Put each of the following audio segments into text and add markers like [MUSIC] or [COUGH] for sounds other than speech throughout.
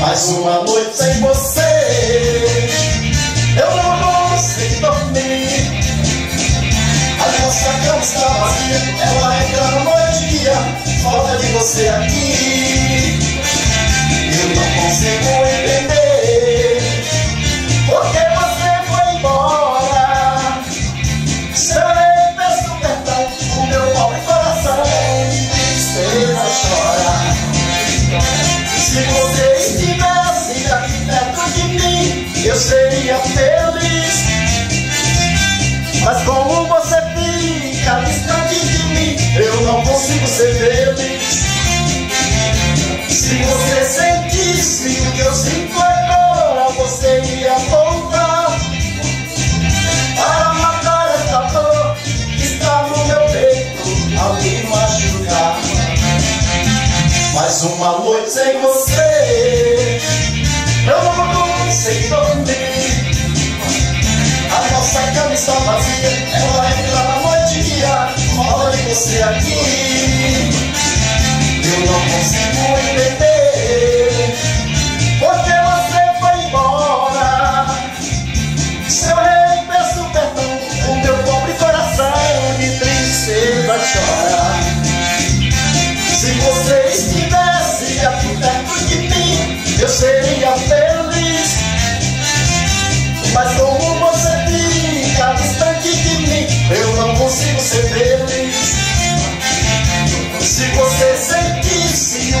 Mais uma noite sem você. Eu não consigo dormir. A nossa cama está vazia Ela entra na noite de dia. Falta de você aqui. Eu não consigo ir ser feliz Se você sentisse o que eu sinto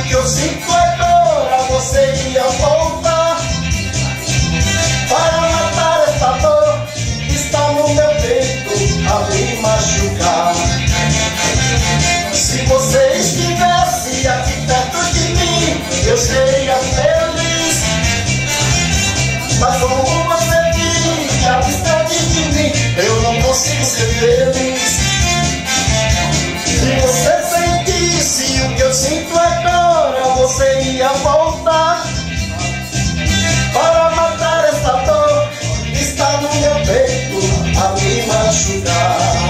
que eu sinto é agora Você ia voltar Para matar essa dor que Está no meu peito a me machucar. Se você estivesse aqui perto de mim Eu seria feliz. Mas como você fica distante é de mim Eu não consigo ser feliz. você ia voltar Para matar essa dor que está no meu peito a me machucar.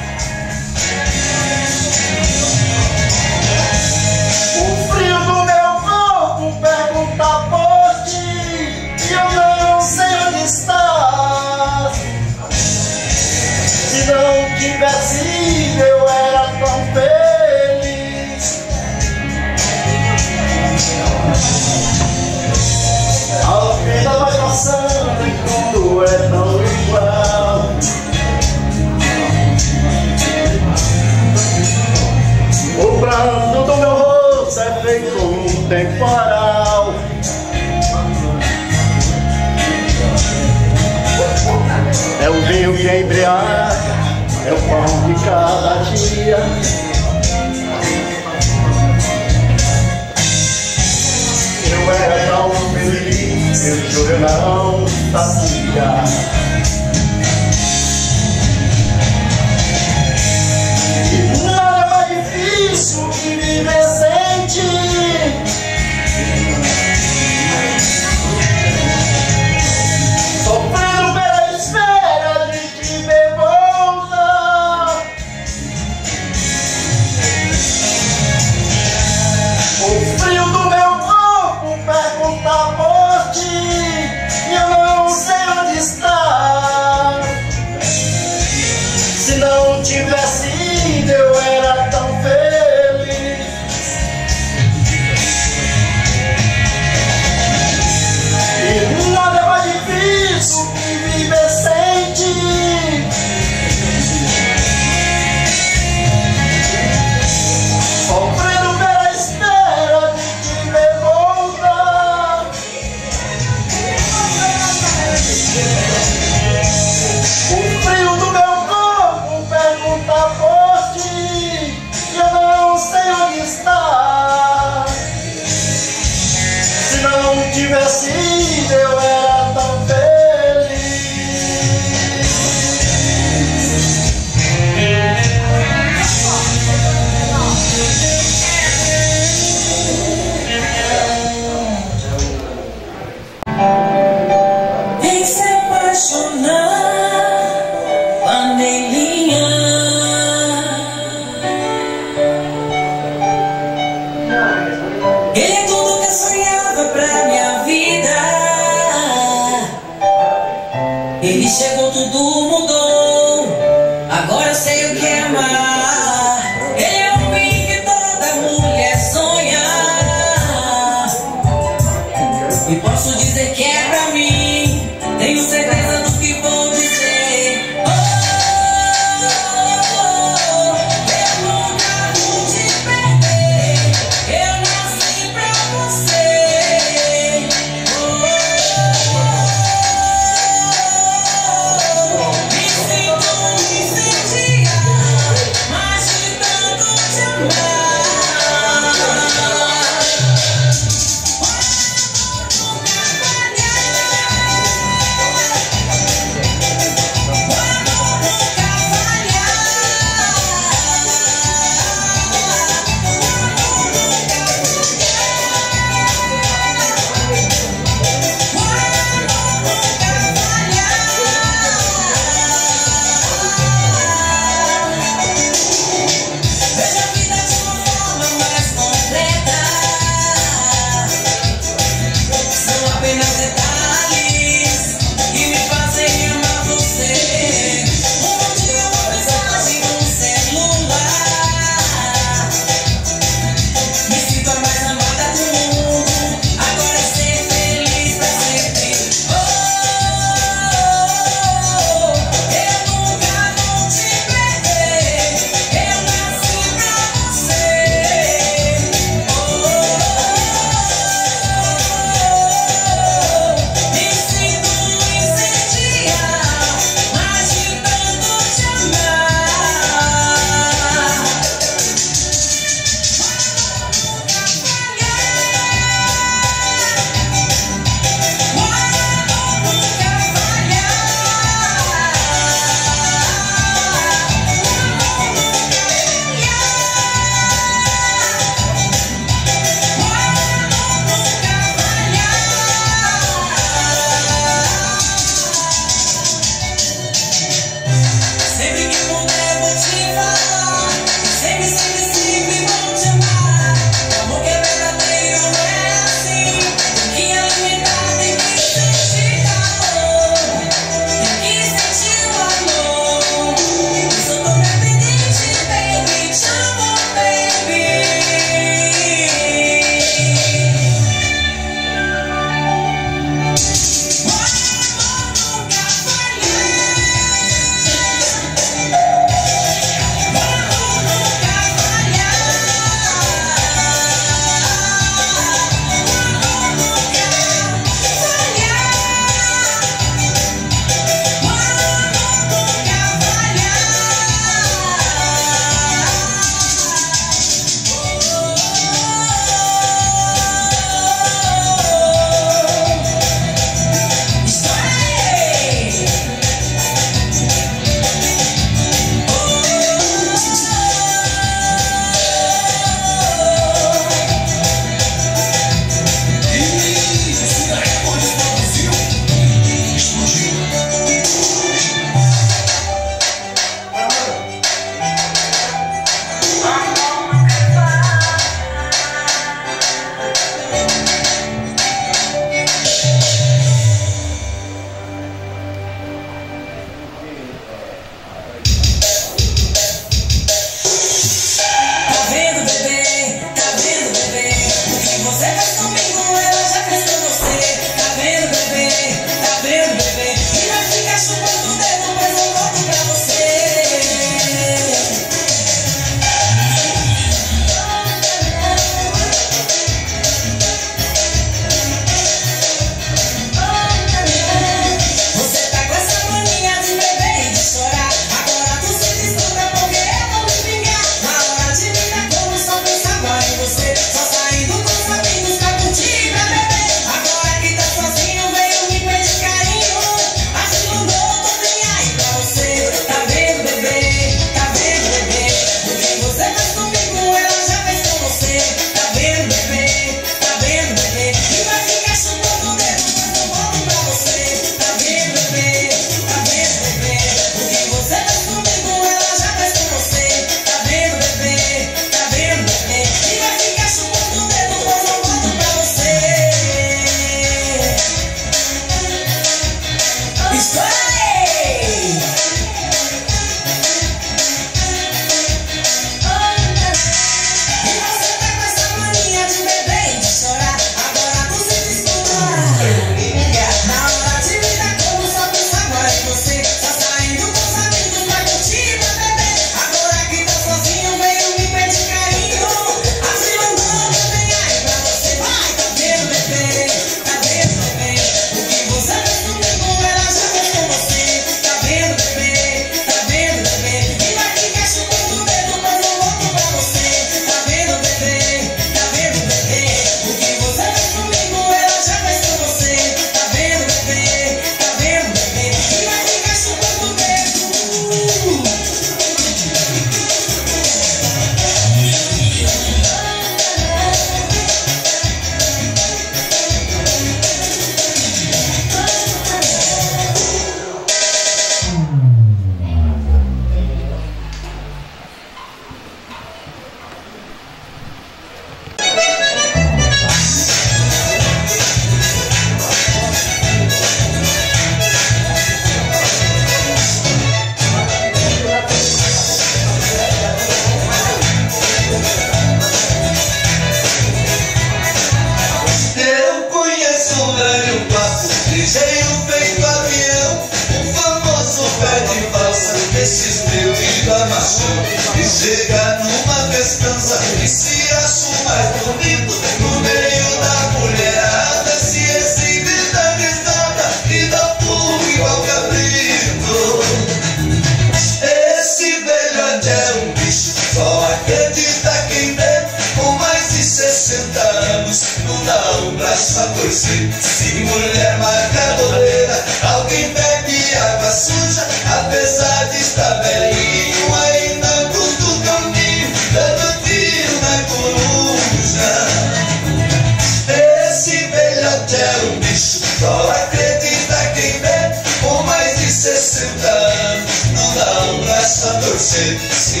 noche, si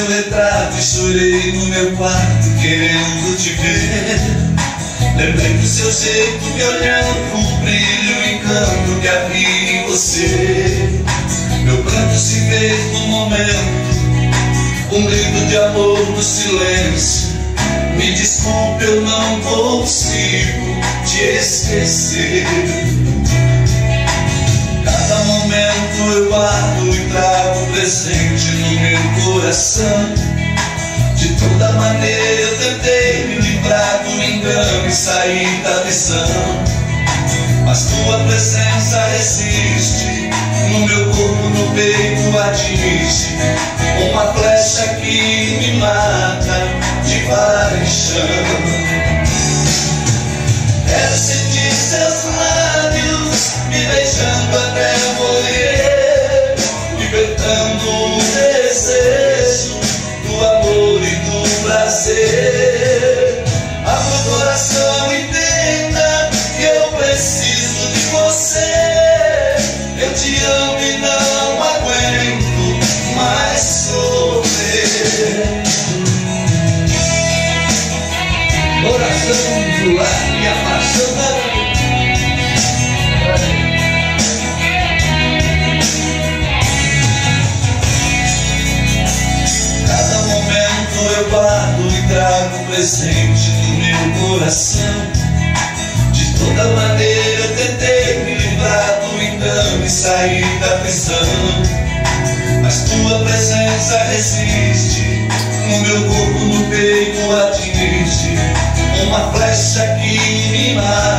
seu retrato e chorei no meu quarto querendo te ver. Lembrei do seu jeito me olhando com um brilho e encanto que havia em você. Meu pranto se fez no momento, um grito de amor no silêncio. Me desculpe, eu não consigo te esquecer. meu coração. De toda maneira eu tentei me livrar do engano e sair da missão Mas tua presença existe No meu corpo, no peito atinge. Uma flecha que me mata de paixão السكين ما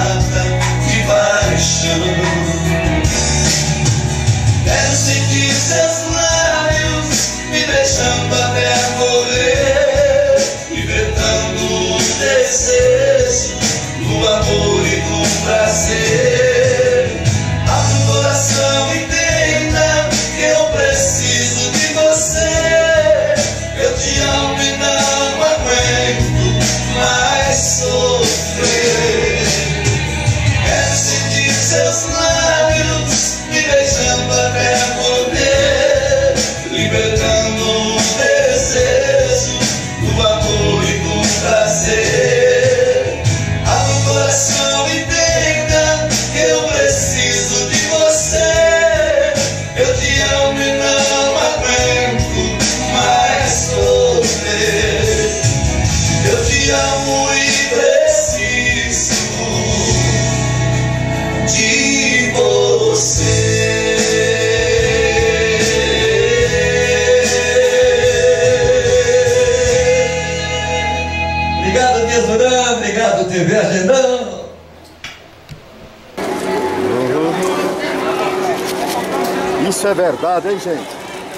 verdade, hein, gente?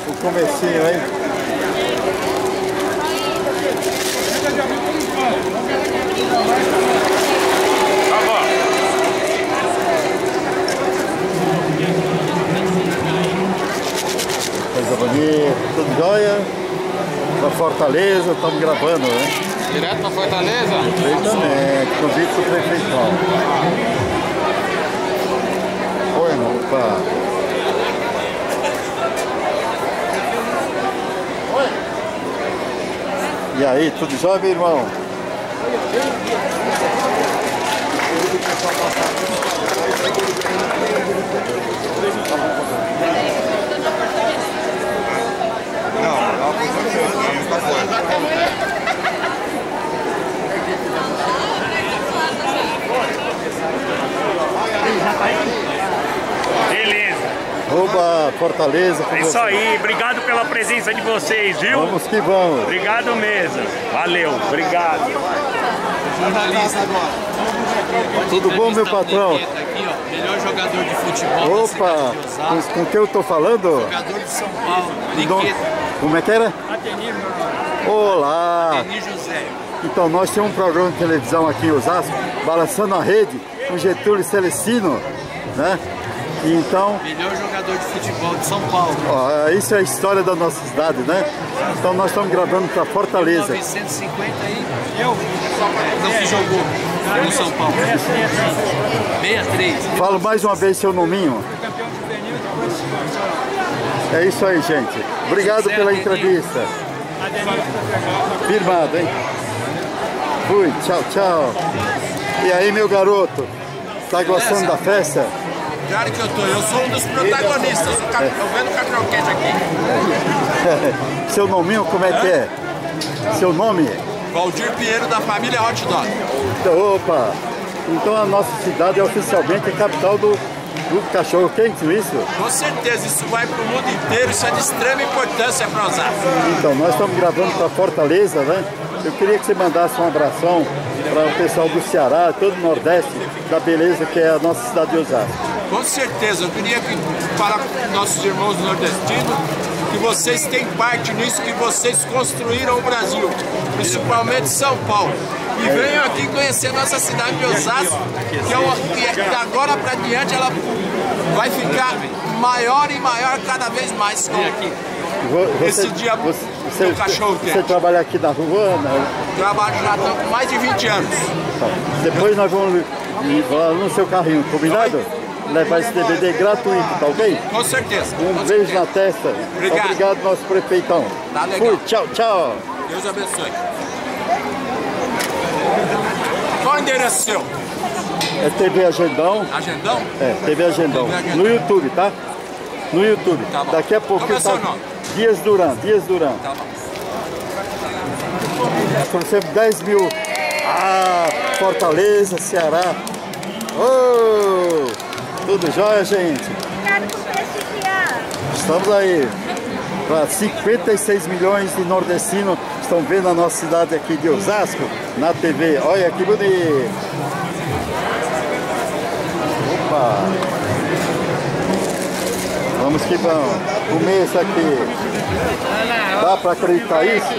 O comecinho, hein? Coisa bonita, tudo jóia? Pra Fortaleza, estamos gravando, né? Direto pra Fortaleza? Perfeitamente, convite do prefeitão. Oi, opa. E aí, tudo jóia, meu irmão? Beleza. Oba, Fortaleza É isso aí. Obrigado pela presença de vocês, viu? Vamos que vamos. Obrigado mesmo. Valeu. Obrigado. Tudo bom, meu patrão? Melhor jogador de futebol Opa, com, com quem eu tô falando? jogador de São Paulo, Dom- Liqueta, Como é que era? Olá! Denis José. Então, nós temos um programa de televisão aqui em Osasco, Balançando a Rede, com Getúlio Celestino, né? Então, Melhor jogador de futebol de São Paulo. ó, isso é a história da nossa cidade, né? Então, nós estamos gravando para Fortaleza. 950 aí. Eu? Não que jogou no São Paulo. 63. Falo mais uma vez seu nominho. É isso aí, gente. Obrigado pela entrevista. Firmado, hein? Fui, tchau, tchau. E aí, meu garoto? Tá gostando da festa? Claro que eu tô, eu sou um dos protagonistas. O cap... Tô vendo o Catroquete aqui. [LAUGHS] Seu nominho, como é que é? Seu nome? Valdir Pinheiro da família Hot Dog. Opa! Então a nossa cidade é oficialmente a capital do, do cachorro quente, é isso? Com certeza, isso vai pro mundo inteiro, isso é de extrema importância para Osasco. Então, nós estamos gravando para Fortaleza, né? Eu queria que você mandasse um abração para o pessoal do Ceará, todo o Nordeste, da beleza que é a nossa cidade de Osasco. Com certeza, eu queria que, falar com nossos irmãos nordestinos que vocês têm parte nisso, que vocês construíram o Brasil, principalmente São Paulo. E venham aqui conhecer nossa cidade de Osasco, que, é uma, que é- agora para diante ela vai ficar maior e maior cada vez mais. Com aqui. Vo- Esse dia do cachorro você quente. trabalha aqui na rua, né? Trabalho já com mais de 20 anos. Tá. Depois nós vamos lá no seu carrinho, combinado? Levar esse DVD gratuito, tá ok? Com certeza. Um Com beijo certeza. na testa. Obrigado. Obrigado, nosso prefeitão. Tá legal. Fui, tchau, tchau. Deus abençoe. Qual o endereço seu? É TV Agendão. Agendão? É, TV Agendão. TV Agendão. No YouTube, tá? No YouTube. Tá. Daqui a pouco Como é tá... Dias Duran, Dias Duran. Tá bom. Trouxemos 10 mil. Ah, Fortaleza, Ceará. Oh, tudo jóia, gente? Quero prestigiar. Estamos aí. Para 56 milhões de nordestinos estão vendo a nossa cidade aqui de Osasco na TV. Olha que bonito. Opa! Vamos que vamos. Comer isso aqui. Dá para acreditar isso?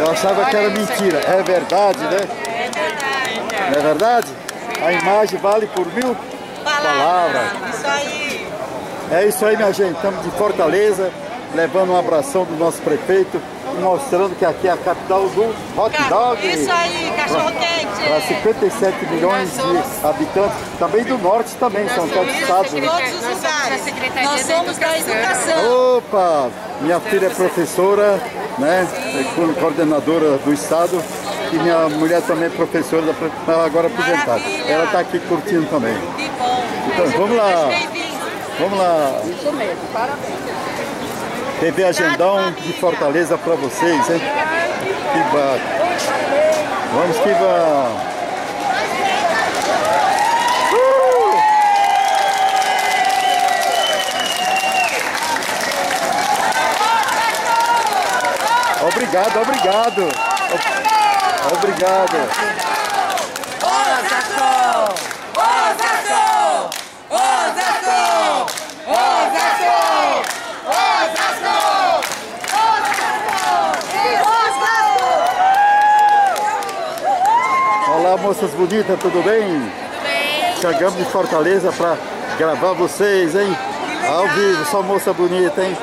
Eu achava que era mentira. É verdade, né? É verdade. Não é verdade? A imagem vale por mil palavras. Isso aí. É isso aí, minha gente. Estamos de Fortaleza, levando um abração do nosso prefeito, mostrando que aqui é a capital do hot dog. Isso aí, cachorro quente. Para 57 milhões de habitantes, também do norte também, são todos estados. né? Todos os lugares. Nós somos da educação. Opa! Minha filha é professora, né? é co- Coordenadora do estado. E minha mulher também é professora, da pre- ela agora aposentada. Ela está aqui curtindo também. Então, vamos lá. Vamos lá. TV Agendão de Fortaleza para vocês, hein? Que bacana. Vamos que vamos. Obrigado, obrigado. Obrigado. Osasco! Osasco! Osasco! Osasco! Olá, moças bonitas, tudo bem? Tudo bem? Chegamos de Fortaleza para gravar vocês, hein? Ao vivo, só moça bonita, hein?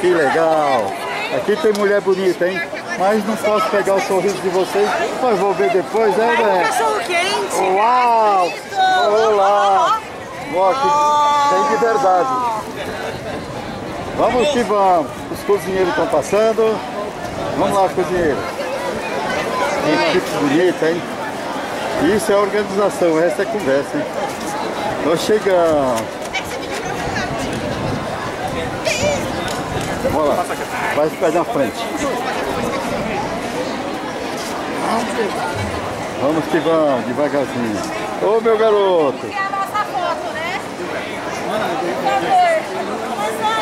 Que legal! Aqui tem mulher bonita, hein? Mas não posso pegar o sorriso de vocês, mas vou ver depois, né, né? Cachorro quente! Uau! Olá! Ó, que tem de verdade. Vamos que vamos. Os cozinheiros estão passando. Vamos lá, cozinheiro. Que equipe bonita, hein? Isso é organização, essa é conversa, hein? Tô chegando. Vamos lá. Vai ficar na frente. Vamos que vamos, devagarzinho. Ô meu garoto! É a nossa foto, né?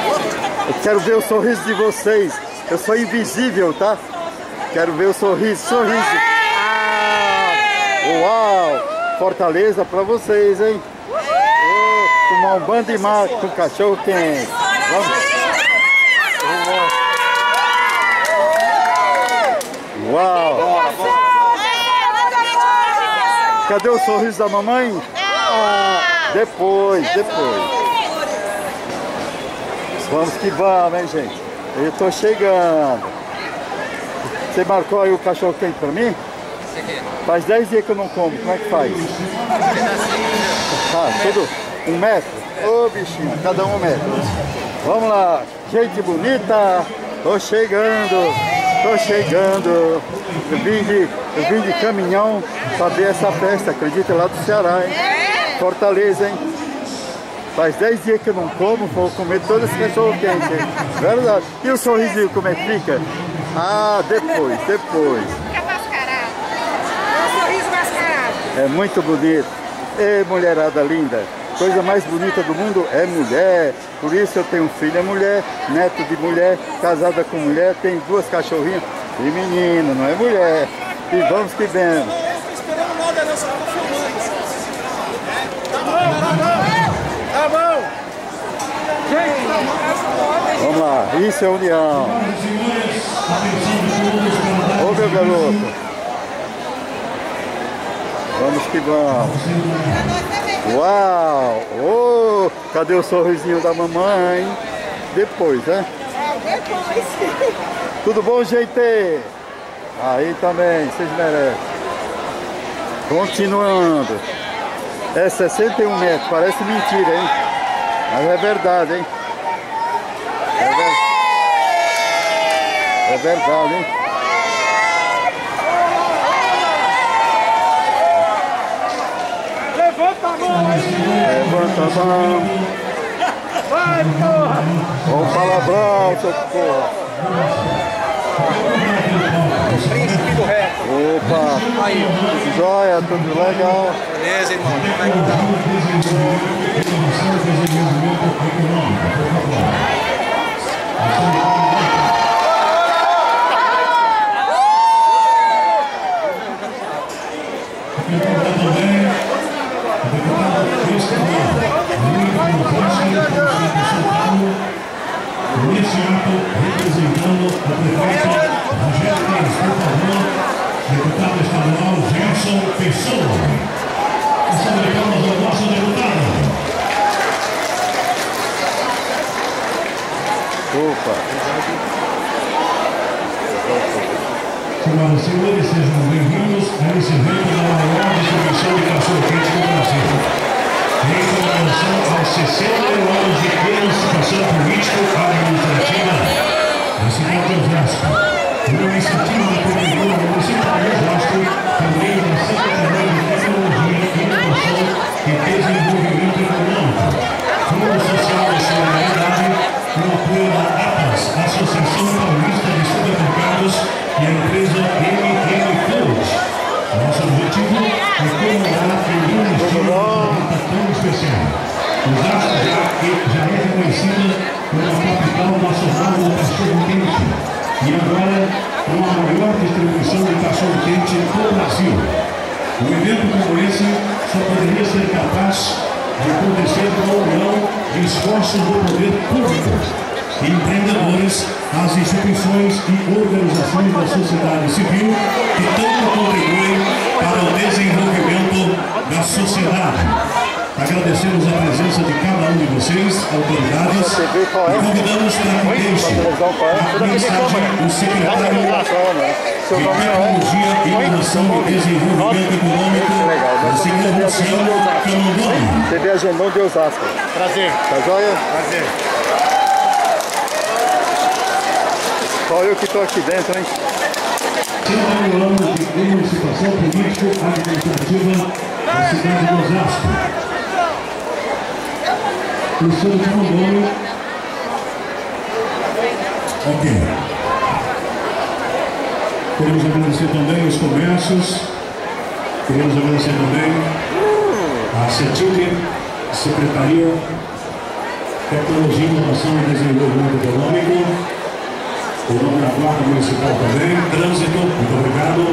Por Eu quero ver o sorriso de vocês. Eu sou invisível, tá? Quero ver o sorriso, sorriso. Ah, uau! Fortaleza pra vocês, hein? Tomar um banho de mar com cachorro quente. Vamos. Uau! Cadê o sorriso da mamãe? Ah, depois, depois. Vamos que vamos, hein, gente? Eu tô chegando. Você marcou aí o cachorro quente pra mim? Faz 10 dias que eu não como, como é que faz? Ah, tudo um metro? Ô bichinho, cada um um metro. Vamos lá, gente bonita, tô chegando, tô chegando. Eu vim de, eu vim de caminhão pra ver essa festa, acredita, lá do Ceará, hein? Fortaleza, hein? Faz 10 dias que eu não como, vou comer todo esse cachorro quente? Verdade. E o sorrisinho, como é que fica? Ah, depois, depois. Fica mascarado. Um sorriso mascarado. É muito bonito. Ei, mulherada linda. Coisa mais bonita do mundo é mulher. Por isso eu tenho filha é mulher, neto de mulher, casada com mulher, tenho duas cachorrinhas e menino, não é mulher. E vamos que vamos. esperando nada, não, só tô filmando. Tá bom, tá bom. Tá bom. Vamos lá, isso é união. Ô meu garoto. Vamos que vamos. Uau! Ô, cadê o sorrisinho da mamãe? Depois, né? É, depois. [LAUGHS] Tudo bom, gente? Aí também, vocês merecem. Continuando. É 61 metros, parece mentira, hein? Mas é verdade, hein? É, ver... é verdade, hein? Levanta a mão aí. Levanta a mão. Vai, porra. O palavrão, seu porra. Príncipe do. Opa! Aí, Joia, tudo legal. beleza, irmão? Como é que tá? Deputado estadual Gerson Pessoa. Palmas ao nosso deputado. Opa! Senhoras e senhores, sejam bem-vindos a esse evento da maior distribuição de cachorro-quente do Brasil. Em comemoração aos 61 anos de emancipação político-administrativa da cidade de Osasco. Uma iniciativa da Prefeitura Municipal de Osasco, por meio da Secretaria de Tecnologia, Inovação e Desenvolvimento Econômico, Associação Paulista de Supermercados e a empresa MM Foods. Nosso objetivo é comemorar a reunião de uma tão especial. Osasco já, já é reconhecida como a capital nacional do cachorro quente e agora com a maior distribuição de cachorro quente o Brasil. Um evento como esse só poderia ser capaz de acontecer com a união de esforços do poder público empreendedores, as instituições e organizações da sociedade civil que tanto contribuem para o desenvolvimento da sociedade. Agradecemos a presença de cada um de vocês, autoridades, e convidamos para que deixe a mensagem o secretário de Tecnologia, Inovação e Desenvolvimento Econômico, o senhor Luciano Camandoni. TV Agendão de Osasco. Prazer. Tá joia? Prazer. Só eu que tô aqui dentro, hein? 100 anos de emancipação político-administrativa da cidade de Osasco. Luciano Camandoni. Ok. Queremos agradecer também os comércios. Queremos agradecer também a CETIC, Secretaria Tecnologia, Inovação e Desenvolvimento Econômico, o nome da Guarda Municipal também, Trânsito, muito obrigado.